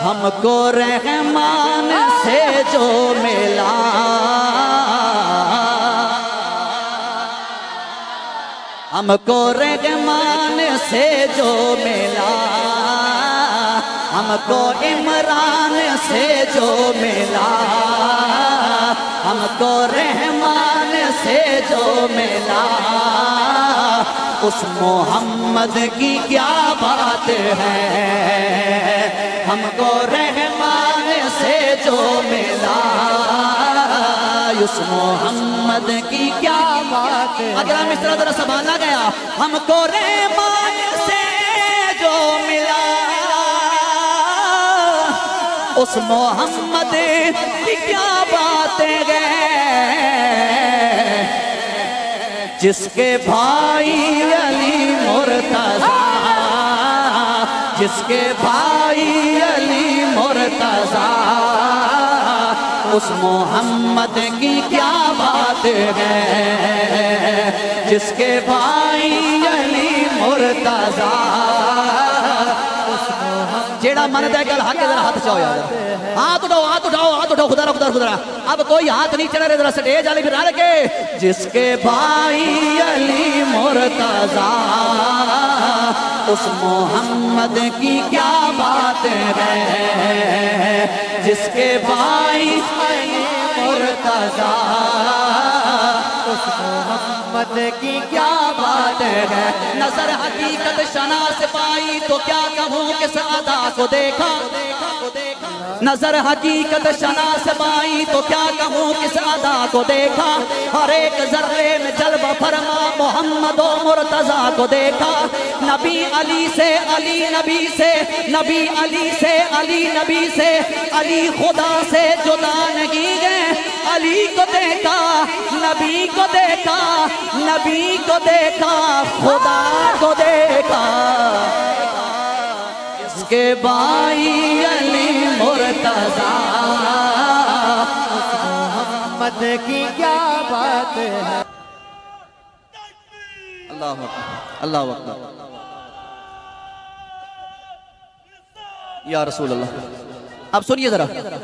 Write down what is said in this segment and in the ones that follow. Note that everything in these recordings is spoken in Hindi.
हमको रहमान से जो मिला। हमको रहमान से जो मिला। हमको इमरान से जो मिला। हमको रहमान से जो मिला। उस मोहम्मद की क्या बात है? हमको रहमान से जो मिला। उस मोहम्मद की क्या बात अगर इस तरह संभाला गया, हमको रहमान से जो मिला। उस मोहम्मद की क्या बात है? जिसके भाई अली मुर्तजा, जिसके भाई उस मोहम्मद की क्या बात है? जिसके भाई अली मुर्तजा। जेड़ा मन दे गल हक जरा हाथ चाओ यार हाथ उठाओ हाथ उठाओ हाथ उठाओ, खुदा खुदा खुदा अब कोई हाथ नहीं चढ़ा रहे जरा स्टेज वाली फिर के। जिसके भाई अली मुर्तजा। उस मोहम्मद की क्या बात है? जिसके भाई मुर्तजा। उस मोहम्मद की क्या बात है? नज़र हकीकत शना से पाई तो क्या कहूँ कि सादा को देखा? नज़र हकीकत शना से पाई तो क्या कहूँ किस सादा को देखा? हर एक जर्रे में जलब फरमा, मोहम्मद मुर्तजा को देखा। नबी अली से अली नबी से, नबी अली से अली नबी से, अली खुदा से जुदा नहीं गए। अली को देखा नबी को देखा नबी को देखा खुदा को देखा। इसके भाई अली मुर्तजा। मोहम्मद की क्या बात है? अल्लाह अल्लाह अकबर। या रसूल अल्लाह अब सुनिए जरा। सैयदा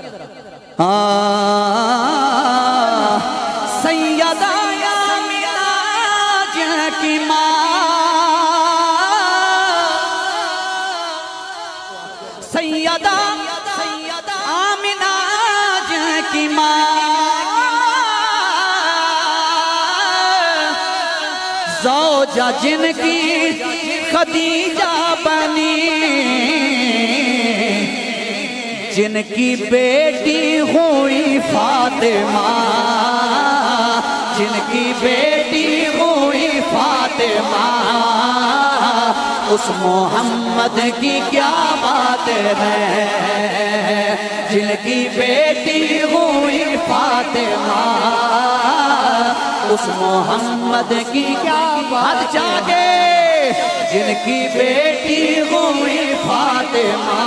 जौजा जिनकी खदीजा बनी। जिनकी बेटी हुई फातिमा। जिनकी बेटी हुई फातिमा। उस मोहम्मद की क्या बात है? जिनकी बेटी उस मोहम्मद की क्या बात जागे। जिनकी बेटी हुई फातिमा।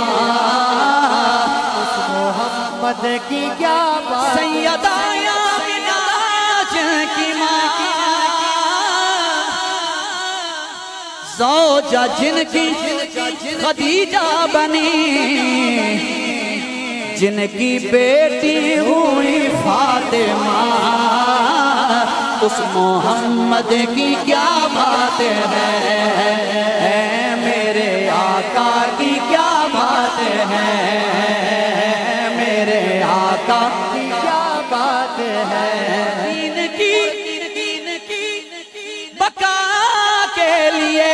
उस मोहम्मद की क्या बात सैयदाया मिनाज की माँ। जौजा जिनकी खदीजा बनी। जिनकी बेटी हुई फातिमा। उस मोहम्मद की क्या बात है? मेरे आका की क्या बात है? मेरे आका की क्या बात है? दीन की दीन की, बका के लिए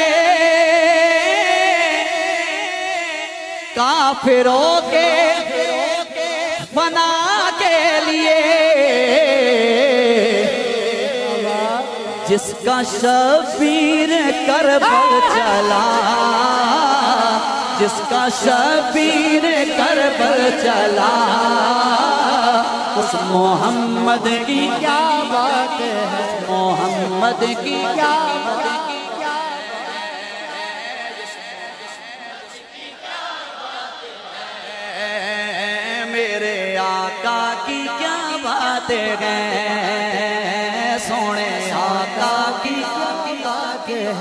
काफिरों के जिसका शबीर कर करबल चला, जिसका शबीर कर करबल चला। उस मोहम्मद की क्या बात है? मोहम्मद की क्या बात है? मेरे आका की क्या बात है? की क्या बात है